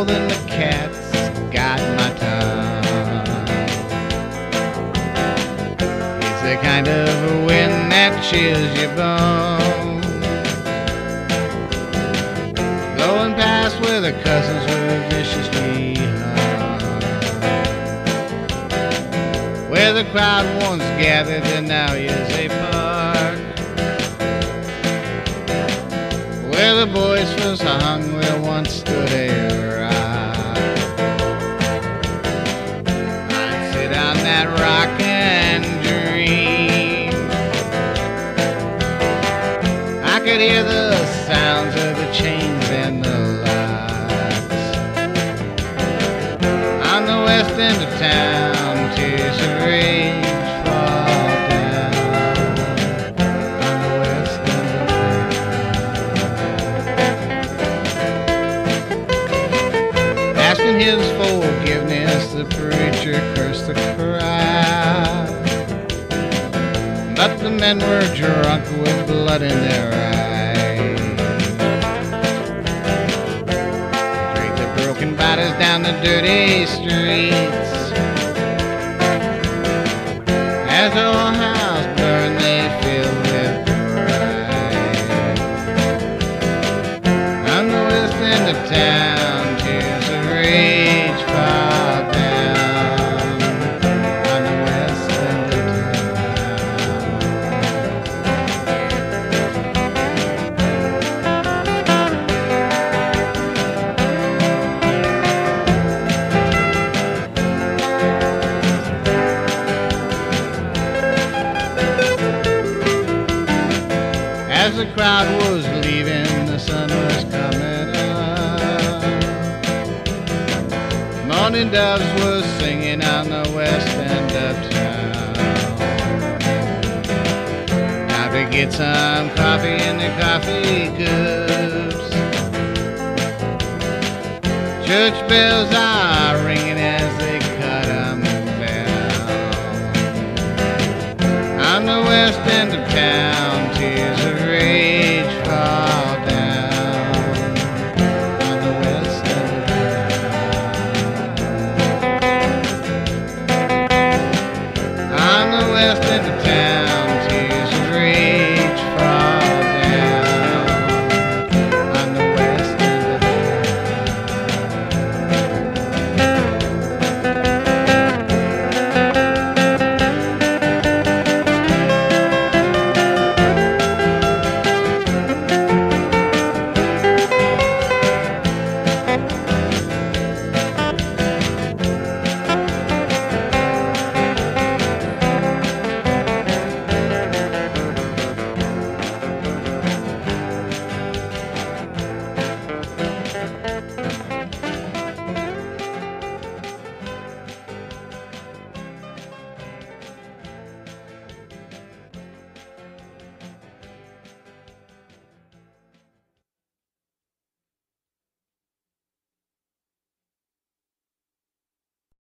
more than a cat's chills your bones. Blowing past where the cousins were viciously hung. Where the crowd once gathered and now is a park. Where the boys first hung, where once stood a I could hear the sounds of the chains and the locks. On the west end of town, tears of rage fall down. On the west end of town. Asking his forgiveness, the preacher cursed the crowd. But the men were drunk with blood in their eyes. Broken down the dirty streets. As the As the crowd was leaving, the sun was coming up. Morning doves were singing on the west end of town. Time to get some coffee in the coffee cups. Church bells are ringing